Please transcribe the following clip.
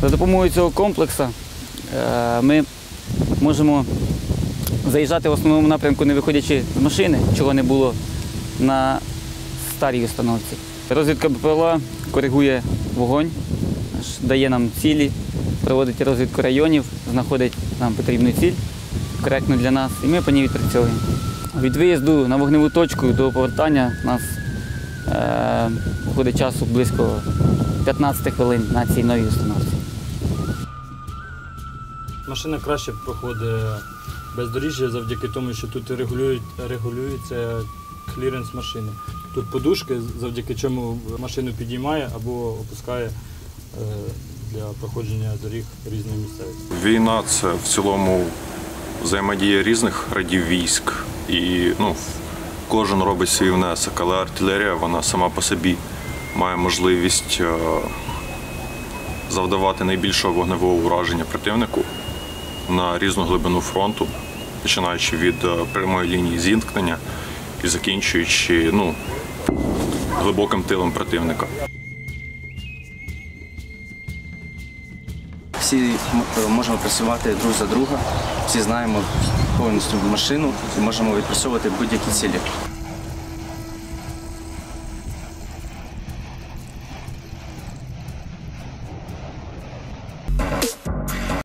За допомогою цього комплексу е, ми можемо заїжджати в основному напрямку, не виходячи з машини, чого не було на старій установці. Розвідка БПЛА коригує вогонь, дає нам цілі, проводить розвідку районів, знаходить нам потрібну ціль, коректну для нас, і ми по ній відпрацьовуємо. Від виїзду на вогневу точку до повертання у нас е, виходить часу близько 15 хвилин на цій новій установці. Машина краще проходить бездоріжжя завдяки тому, що тут регулюють, регулюється кліренс машини. Тут подушки, завдяки чому машину підіймає або опускає е, для проходження доріг різної місцевості. Війна це в цілому взаємодія різних радів військ, і ну, кожен робить свій внесок, але артилерія вона сама по собі має можливість е, завдавати найбільшого вогневого ураження противнику на різну глибину фронту, починаючи від е, прямої лінії зіткнення і закінчуючи ну, глибоким тилом противника. Всі можемо працювати друг за друга, всі знаємо повністю машину і можемо відпрацьовувати будь-які цілі.